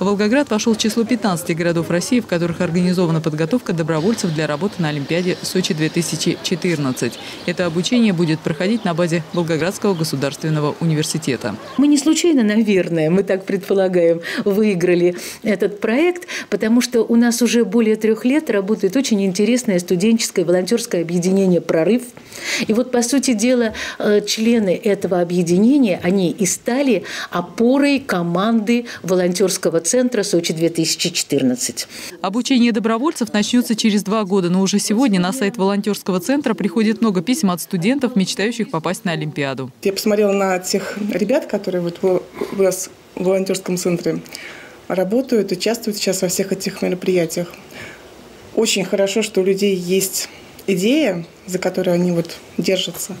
Волгоград вошел в число 15 городов России, в которых организована подготовка добровольцев для работы на Олимпиаде Сочи-2014. Это обучение будет проходить на базе Волгоградского государственного университета. Мы не случайно, наверное, мы так предполагаем, выиграли этот проект, потому что у нас уже более трех лет работает очень интересное студенческое волонтерское объединение «Прорыв». И вот, по сути дела, э, члены этого объединения, они и стали опорой команды волонтерского центра «Сочи-2014». Обучение добровольцев начнется через два года, но уже сегодня на сайт волонтерского центра приходит много писем от студентов, мечтающих попасть на Олимпиаду. Я посмотрела на тех ребят, которые вот у вас в волонтерском центре работают, участвуют сейчас во всех этих мероприятиях. Очень хорошо, что у людей есть идея, за которую они вот держатся,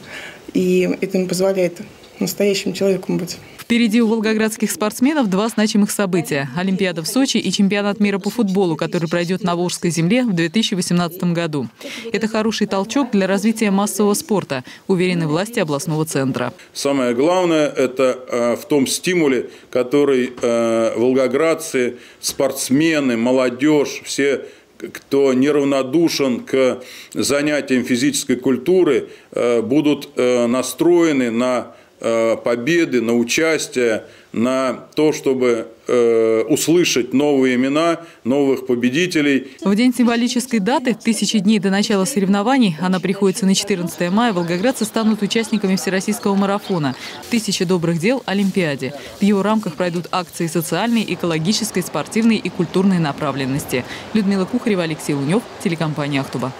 и это им позволяет настоящим человеком быть. Впереди у волгоградских спортсменов два значимых события – Олимпиада в Сочи и чемпионат мира по футболу, который пройдет на Волжской земле в 2018 году. Это хороший толчок для развития массового спорта, уверены власти областного центра. Самое главное – это э, в том стимуле, который э, волгоградцы, спортсмены, молодежь, все кто неравнодушен к занятиям физической культуры, э, будут настроены на победы, на участие, на то, чтобы э, услышать новые имена, новых победителей. В день символической даты, тысячи дней до начала соревнований, она приходится на 14 мая, волгоградцы станут участниками Всероссийского марафона «Тысяча добрых дел Олимпиаде». В его рамках пройдут акции социальной, экологической, спортивной и культурной направленности. Людмила Кухарева, Алексей Лунев, телекомпания «Ахтуба».